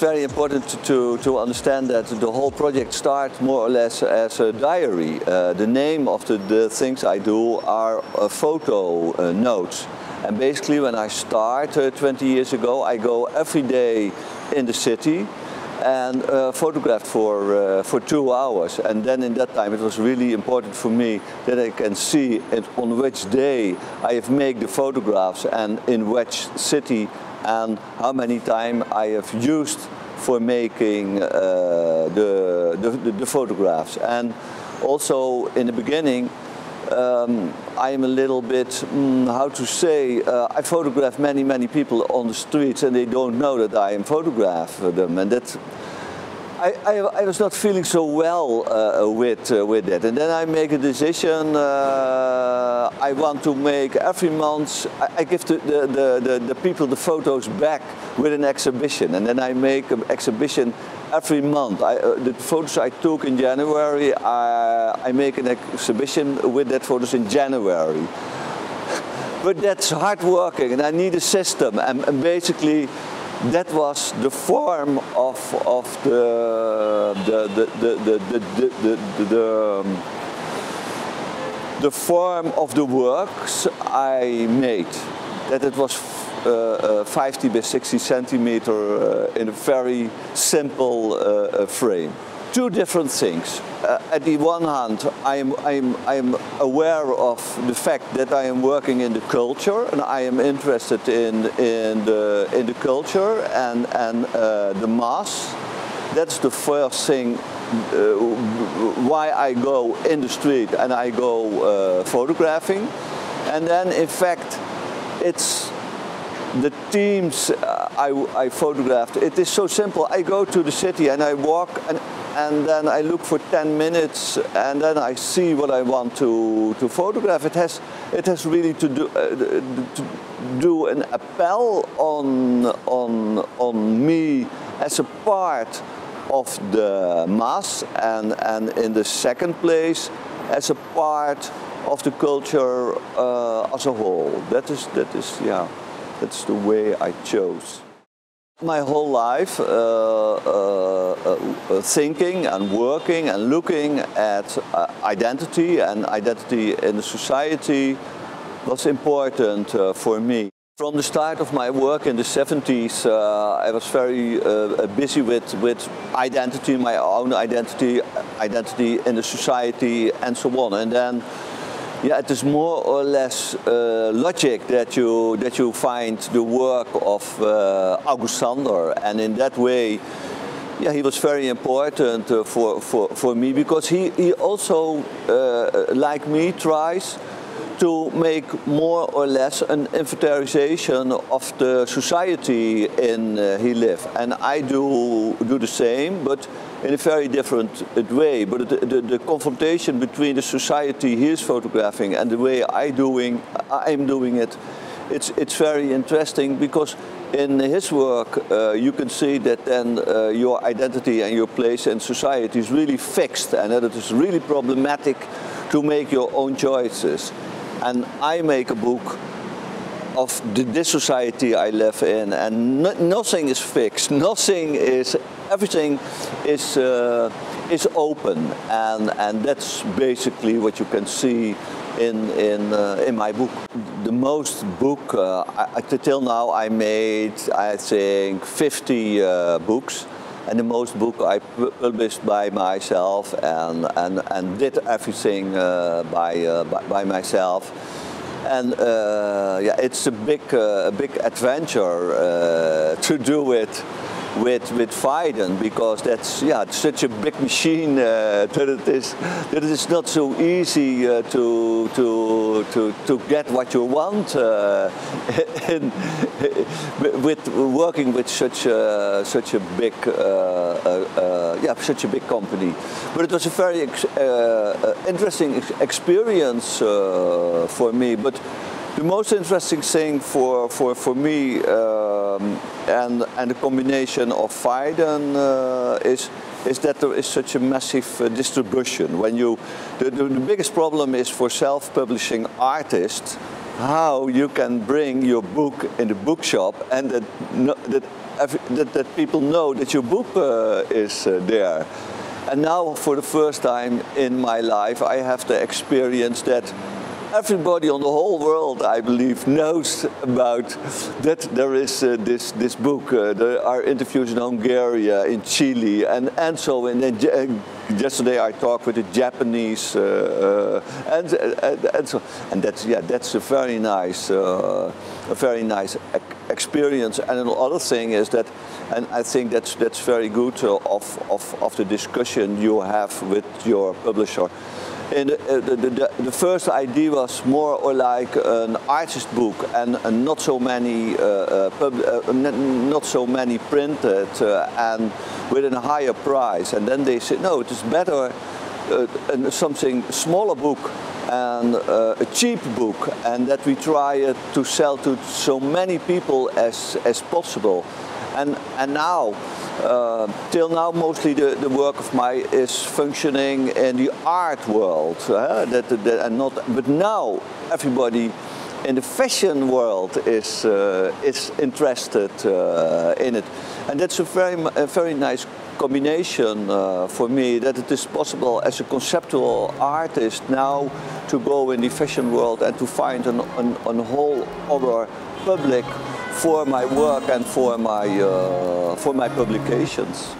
very important to, to understand that the whole project starts more or less as a diary. Uh, the name of the, the, things I do are uh, photo uh, notes. And basically when I start uh, 20 years ago, I go every day in the city and uh, photographed for, uh, for two hours. And then in that time it was really important for me that I can see it, on which day I have made the photographs and in which city and how many time I have used for making uh, the, the, the, photographs. And also in the beginning um, I am a little bit, mm, how to say, uh, I photograph many, many people on the streets and they don't know that I am photograph them. And that, I, I, I was not feeling so well uh, with, uh, with that. And then I make a decision, uh, I want to make every month, I, I give the, the, the, the, people the photos back with an exhibition. And then I make an exhibition every month. I, uh, the photos I took in January, I, I make an exhibition with that photos in January. but that's hard working and I need a system and, and basically that was the form of, of the, the, the, the, the, the, the, the, um, the form of the works I made. That it was uh, uh, 50 by 60 centimeter uh, in a very simple frame. Two different things. at the one hand, I'm, I'm, I'm aware of the fact that I am working in the culture and I am interested in, in, the, in the culture and, and the mass. That's the first thing uh, why I go in the street and I go uh, photographing. And then in fact, it's the teams uh, I, I, photographed, it is so simple. I go to the city and I walk and, and then I look for 10 minutes and then I see what I want to, to photograph. It has, it has really to do, uh, to do an appel on, on, on me as a part of the mass and, and in the second place as a part of the culture uh, as a whole. That is, that is, yeah. That's the way I chose. My whole life uh, uh, uh, thinking and working and looking at uh, identity and identity in the society was important uh, for me. From the start of my work in the 70s, uh, I was very busy with, with identity, my own identity, identity in the society and so on. And then yeah, it is more or less uh, logic that you that you find the work of uh, August Sander in that way, yeah, he was very important uh, for, for for me because he he also, uh, like me, tries to make more or less an inventarization of the society in uh, he live, and I do do the same, but in a very different way. But the, the, the, confrontation between the society he is photographing and the way I doing, I'm doing it, it's, it's very interesting because in his work uh, you can see that then uh, your identity and your place in society is really fixed and that it is really problematic to make your own choices. And I make a book of the, this society I live in and no, nothing is fixed, nothing is everything is uh, is open, and and that's basically what you can see in in uh, in my book. The most book uh, I, till now I made I think 50 uh, books. And the most book I published by myself and, and, and did everything uh, by, uh, by, by myself. And uh, yeah, it's a big, uh, a big adventure uh, to do it with with Phaidon because that's yeah such a big machine uh, that it is that it is not so easy uh, to to to to get what you want uh, in, with working with such a, such a big uh, uh, uh, yeah such a big company. But it was a very ex interesting experience for me. But the most interesting thing for, for, for me um, and, and the combination of Phaidon uh, is, is that there is such a massive uh, distribution. When you, the, the, the, biggest problem is for self-publishing artists how you can bring your book in the bookshop and that, that, that, that people know that your book uh, is uh, there. And now for the first time in my life I have the experience that everybody on the whole world, I believe, knows about that there is uh, this this book. Uh, there are interviews in Hungary, uh, in Chile, and and so. And then uh, yesterday I talked with the Japanese, uh, uh, and, and, and so. And that's yeah, that's a very nice, a very nice experience. And another thing is that, and I think that's that's very good of of of the discussion you have with your publisher in the, uh, the, the, the, first idea was more or like an artist book and, and not so many uh, uh, uh not so many printed uh, and with a higher price. And then they said no it is better uh, something smaller book and a cheap book and that we try to sell to so many people as as possible and and now uh, till now, mostly the, the work of my is functioning in the art world, uh, that, that, and not. But now, everybody in the fashion world is uh, is interested uh, in it, and that's a very a very nice combination for me that it is possible as a conceptual artist now to go in the fashion world and to find an, an, an whole other public for my work and for my, uh, for my publications.